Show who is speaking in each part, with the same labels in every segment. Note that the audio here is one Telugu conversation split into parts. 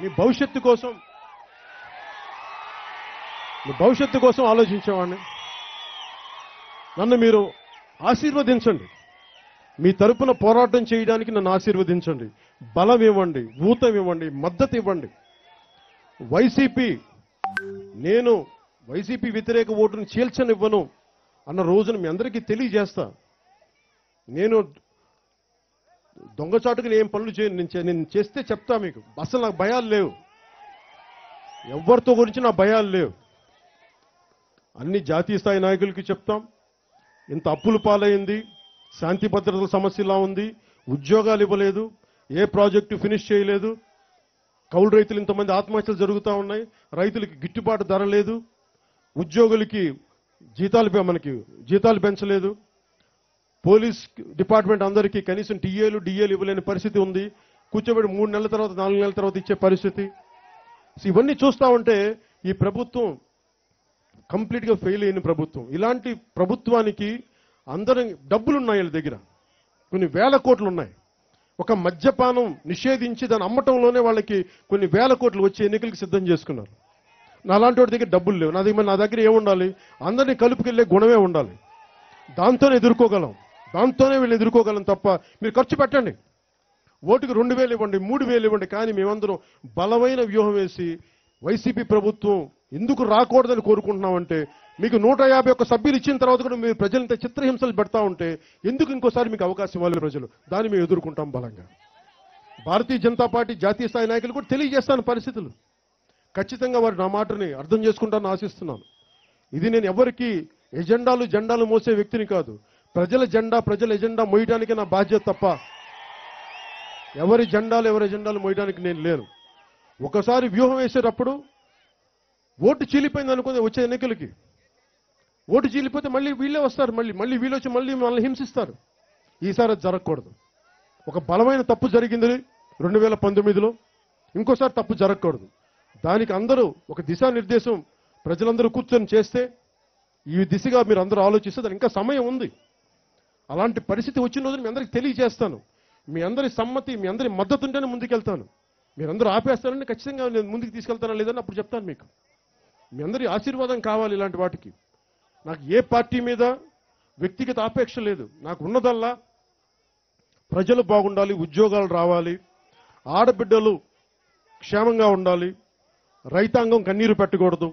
Speaker 1: మీ భవిష్యత్తు కోసం. మీ భవిష్యత్తు కోసం ఆలోచించేవాడిని. నన్ను మీరు ఆశీర్వదించండి. మీ తరపున పోరాటం చేయడానికి నన్ను ఆశీర్వదించండి. బలం ఇవ్వండి ఊతం ఇవ్వండి మద్దతు ఇవ్వండి. వైసీపీ నేను వైసీపీ వ్యతిరేక ఓటును చీల్చనివ్వను అన్న రోజును మీ అందరికీ తెలియజేస్తా. నేను దొంగచాటుకు నేను పనులు చేయను నేను నేను చేస్తే చెప్తా మీకు. అసలు నాకు భయాలు లేవు. ఎవరితో గురించి నా భయాలు లేవు. అన్ని జాతీయ స్థాయి నాయకులకి చెప్తాం. ఇంత అప్పులు పాలైంది. శాంతి భద్రతల సమస్య ఇలా ఉంది. ఉద్యోగాలు ఇవ్వలేదు. ఏ ప్రాజెక్టు ఫినిష్ చేయలేదు. కౌలు రైతులు ఇంతమంది ఆత్మహత్యలు జరుగుతూ ఉన్నాయి. రైతులకి గిట్టుబాటు ధర లేదు. ఉద్యోగులకి జీతాలు మనకి జీతాలు పెంచలేదు. పోలీస్ డిపార్ట్మెంట్ అందరికీ కనీసం టీఏలు డిఏలు ఇవ్వలేని పరిస్థితి ఉంది. కూర్చోబెట్టి మూడు నెలల తర్వాత నాలుగు నెలల తర్వాత ఇచ్చే పరిస్థితి. ఇవన్నీ చూస్తా ఉంటే ఈ ప్రభుత్వం కంప్లీట్గా ఫెయిల్ అయిన ప్రభుత్వం. ఇలాంటి ప్రభుత్వానికి అందరం డబ్బులు ఉన్నాయి వీళ్ళ దగ్గర. కొన్ని వేల కోట్లు ఉన్నాయి ఒక మద్యపానం నిషేధించి దాన్ని అమ్మటంలోనే వాళ్ళకి కొన్ని వేల కోట్లు వచ్చి ఎన్నికలకు సిద్ధం చేసుకున్నారు. నా లాంటి వాడి దగ్గర డబ్బులు లేవు. నా దగ్గర నా దగ్గర ఏముండాలి? అందరినీ కలుపుకెళ్ళే గుణమే ఉండాలి. దాంతోనే ఎదుర్కోగలం. దాంతోనే వీళ్ళు ఎదుర్కోగలం తప్ప మీరు ఖర్చు పెట్టండి. ఓటుకు రెండు వేలు ఇవ్వండి మూడు వేలు ఇవ్వండి కానీ మేమందరం బలమైన వ్యూహం వేసి వైసీపీ ప్రభుత్వం ఎందుకు రాకూడదని కోరుకుంటున్నామంటే మీకు నూట యాభై ఒక్క సభ్యులు ఇచ్చిన తర్వాత కూడా మీరు ప్రజలంతా చిత్రహింసలు పెడతా ఉంటే ఎందుకు ఇంకోసారి మీకు అవకాశం ఇవ్వాలి ప్రజలు? దాన్ని మేము ఎదుర్కొంటాం బలంగా. భారతీయ జనతా పార్టీ జాతీయ స్థాయి నాయకులు కూడా తెలియజేస్తాను పరిస్థితులు. ఖచ్చితంగా వారు నా మాటని అర్థం చేసుకుంటారని ఆశిస్తున్నాను. ఇది నేను ఎవరికి ఎజెండాలు జెండాలు మోసే వ్యక్తిని కాదు. ప్రజల జెండా ప్రజల ఎజెండా మోయడానికి నా బాధ్యత తప్ప ఎవరి జెండాలు ఎవరి ఎజెండాలు మోయడానికి నేను లేను. ఒకసారి వ్యూహం వేసేటప్పుడు ఓటు చీలిపోయింది అనుకుంది వచ్చే ఎన్నికలకి. ఓటు చీలిపోతే మళ్ళీ వీళ్ళే వస్తారు మళ్ళీ మళ్ళీ వీళ్ళు వచ్చి మళ్ళీ మనల్ని హింసిస్తారు. ఈసారి అది జరగకూడదు. ఒక బలమైన తప్పు జరిగింది రెండు వేల పంతొమ్మిదిలో. ఇంకోసారి తప్పు జరగకూడదు. దానికి అందరూ ఒక దిశానిర్దేశం ప్రజలందరూ కూర్చొని చేస్తే ఈ దిశగా మీరు అందరూ ఆలోచిస్తే దానికి ఇంకా సమయం ఉంది. అలాంటి పరిస్థితి వచ్చిన రోజు మీ అందరికి తెలియజేస్తాను. మీ అందరి సమ్మతి మీ అందరి మద్దతు ఉంటేనే ముందుకెళ్తాను. మీరందరూ ఆపేస్తారని ఖచ్చితంగా నేను ముందుకు తీసుకెళ్తానా లేదని అప్పుడు చెప్తాను మీకు. మీ అందరి ఆశీర్వాదం కావాలి ఇలాంటి వాటికి. నాకు ఏ పార్టీ మీద వ్యక్తిగత ఆపేక్ష లేదు. నాకు ఉన్నదల్లా ప్రజలు బాగుండాలి ఉద్యోగాలు రావాలి ఆడబిడ్డలు క్షేమంగా ఉండాలి రైతాంగం కన్నీరు పెట్టకూడదు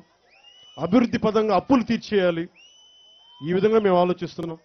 Speaker 1: అభివృద్ధి పదంగా అప్పులు తీర్చేయాలి. ఈ విధంగా మేము ఆలోచిస్తున్నాం.